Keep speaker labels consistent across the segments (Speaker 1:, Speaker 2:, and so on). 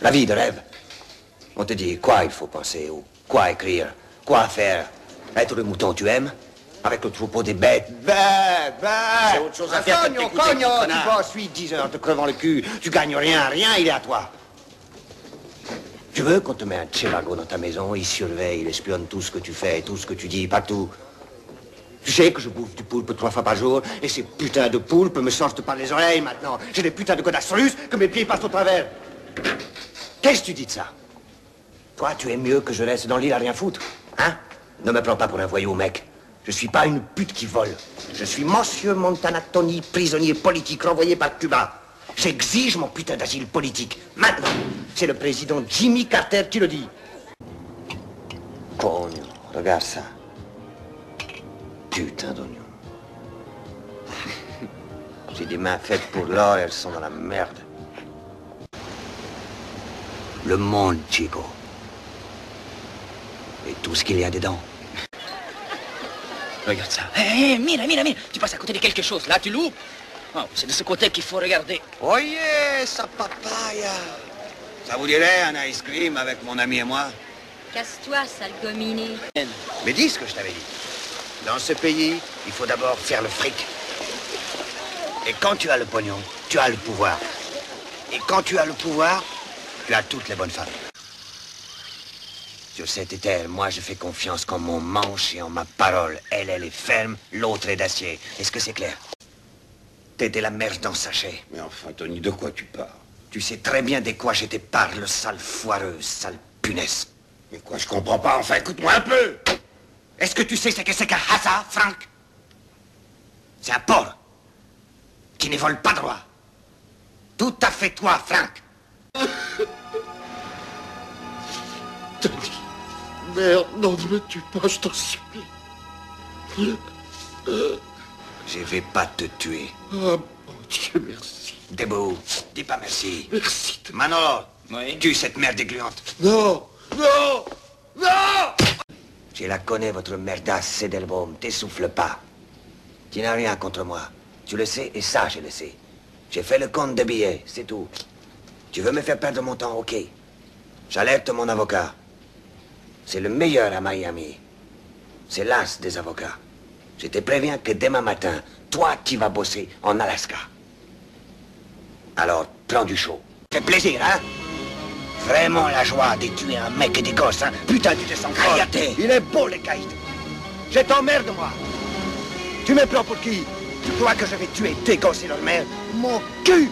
Speaker 1: La vie de rêve. On te dit quoi il faut penser, ou quoi écrire, quoi faire. Être le mouton tu aimes? Avec le troupeau des bêtes. Bêtes, bêtes
Speaker 2: C'est autre chose à faire que
Speaker 1: Cognon, tu bosses 8, 10 heures te crevant le cul. Tu gagnes rien, rien, il est à toi. Tu veux qu'on te mette un chivago dans ta maison, il surveille, il espionne tout ce que tu fais, tout ce que tu dis, partout. Tu sais que je bouffe du poulpe trois fois par jour, et ces putains de poulpes me sortent par les oreilles maintenant. J'ai des putains de godasses russes que mes pieds passent au travers. Qu'est-ce que tu dis de ça? Toi, tu es mieux que je reste dans l'île à rien foutre, hein? Ne me prends pas pour un voyou, mec. Je suis pas une pute qui vole. Je suis Monsieur Montana Tony, prisonnier politique renvoyé par Cuba. J'exige mon putain d'asile politique. Maintenant, c'est le président Jimmy Carter qui le dit. Pogno, regarde ça. Putain d'oignon. J'ai des mains faites pour l'or, elles sont dans la merde. Le monde, Chico. Et tout ce qu'il y a dedans.
Speaker 3: Regarde ça. Hé, hé, mira, mira, mira. Tu passes à côté de quelque chose. Là, tu loupes. Oh, c'est de ce côté qu'il faut regarder.
Speaker 1: Oyez, sa papaya. Ça vous dirait un ice cream avec mon ami et moi?
Speaker 4: Casse-toi, sale gominé.
Speaker 1: Mais dis ce que je t'avais dit. Dans ce pays, il faut d'abord faire le fric. Et quand tu as le pognon, tu as le pouvoir. Et quand tu as le pouvoir, tu as toutes les bonnes femmes. Sur cette terre, moi je fais confiance qu'en mon manche et en ma parole. Elle, elle est ferme, l'autre est d'acier. Est-ce que c'est clair? T'es de la merde dans sachet.
Speaker 2: Mais enfin, Tony, de quoi tu parles?
Speaker 1: Tu sais très bien de quoi je te parle, sale foireuse, sale punaise.
Speaker 2: Mais quoi, je comprends pas. Enfin, écoute-moi un peu.
Speaker 1: Est-ce que tu sais ce que c'est qu'un hasard, Franck C'est un porc qui ne vole pas droit. Tout à fait toi, Franck.
Speaker 2: Tony, merde, non, ne me tue pas, je t'en supplie.
Speaker 1: Je vais pas te tuer.
Speaker 2: Ah, mon Dieu, merci.
Speaker 1: Debout, dis pas merci.
Speaker 2: Merci.
Speaker 1: Manolo,
Speaker 3: Oui.
Speaker 1: tue cette merde gluante.
Speaker 2: Non, non, non
Speaker 1: Je la connais, votre merdasse, Sedelbaum. T'essouffle pas. Tu n'as rien contre moi. Tu le sais, et ça, je le sais. J'ai fait le compte de billets, c'est tout. Tu veux me faire perdre mon temps, ok. J'alerte mon avocat. C'est le meilleur à Miami. C'est l'as des avocats. Je te préviens que demain matin, toi, tu vas bosser en Alaska. Alors, prends du chaud. Fait plaisir, hein Vraiment la joie de tuer un mec et des gosses, hein Putain, tu te sens fort. Il est beau, le caïd. Je t'emmerde, moi. Tu me prends pour qui? Tu crois que je vais tuer tes gosses et leur mère Mon cul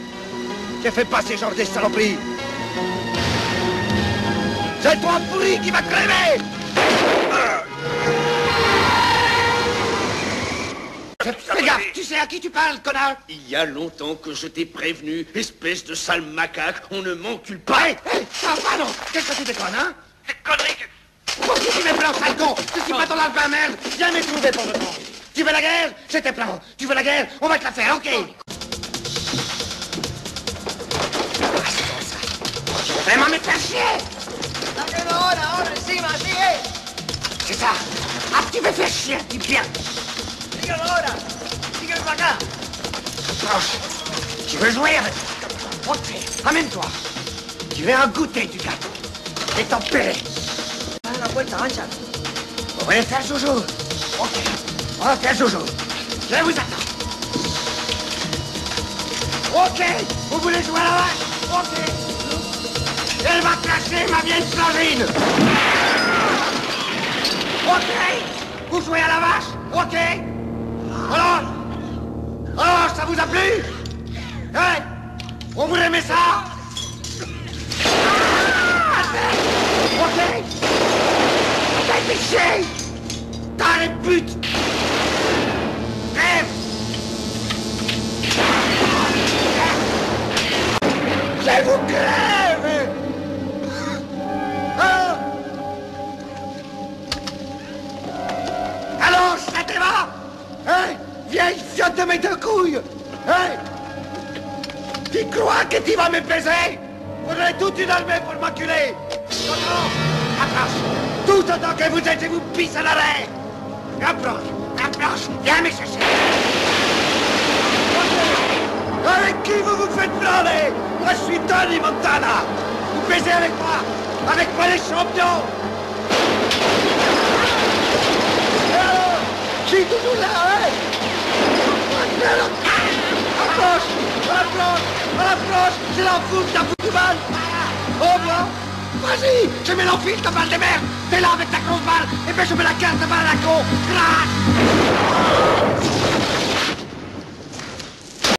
Speaker 1: Je fais pas ce genre de saloperies. C'est toi pourri qui va crever. Gaffe, tu sais à qui tu parles, connard.
Speaker 2: Il y a longtemps que je t'ai prévenu, espèce de sale macaque, on ne m'encule pas.
Speaker 1: Hé, hé, ah, pardon Qu'est-ce que tu déconnes, hein? Ces conneries que... Pour qui tu me prends, sale con? Je suis pas ton alpha merde. Viens me trouver pour le temps Tu veux la guerre? Je te prends Tu veux la guerre? On va te la faire, ok Je vais vraiment me faire chier C'est ça. Ah, tu veux faire chier, dis bien. Approche Tu veux jouer avec Ok, amène-toi Tu veux en goûter du gâteau? Et tempéré On va le faire joujou Ok, on va faire joujou Je vous attends. Ok, vous voulez jouer à la vache? Ok Elle va clasher ma vieille Florine Ok. Vous jouez à la vache? Ok. Alors? Alors, ça vous a plu? Hein? On vous remet ça? Ok. T'as piché T'as les putes Crève Je vous De deux couilles Hein? Tu crois que tu vas me baiser? Faudrait toute une armée pour m'enculer. Approche. Tout autant que vous êtes, je vous pisse à l'arrêt. Approche, approche, viens me chercher. Avec qui vous vous faites branler Moi, je suis Tony Montana. Vous
Speaker 2: Viens avec moi. Avec moi les champions Et alors Qui est toujours là, hein Mais alors Approche À la planche À la planche C'est l'enfoule, t'as foutu mal Oh moi Vas-y Je mets l'enfile, ta balle de merde. T'es là avec ta grosse balle Et puis je mets la carte de balle à la con. Crash